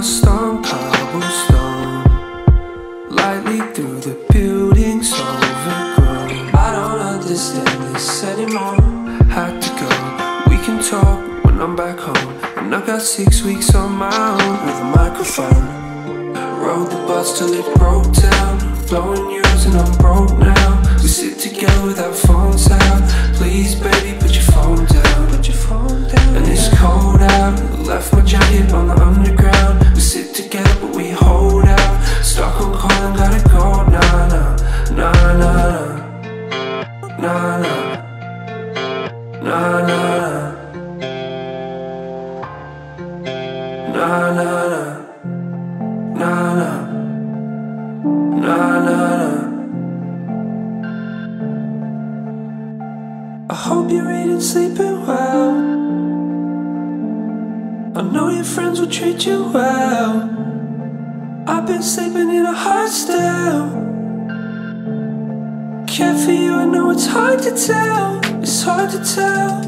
lost on cobblestone. Lightly through the buildings overgrown. I don't understand this anymore. Had to go, we can talk when I'm back home. And I got six weeks on my own with a microphone. Rode the bus till it broke down. Blowing years and I'm broke now. Nah. Nah, nah, nah. Nah, nah. Nah, nah, nah. I hope you're eating, sleeping well. I know your friends will treat you well. I've been sleeping in a hostel. Care for you, I know it's hard to tell. It's hard to tell.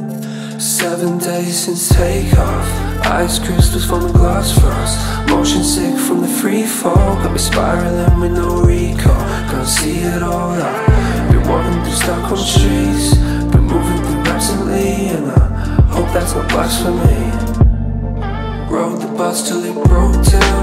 Seven days since takeoff. Ice crystals from the glass frost. Motion sick from the free fall. Got me spiraling with no recall. Can't see it all out. Been walking through Stockholm streets. Been moving through recently. And I hope that's not blasphemy. Rode the bus till it broke down.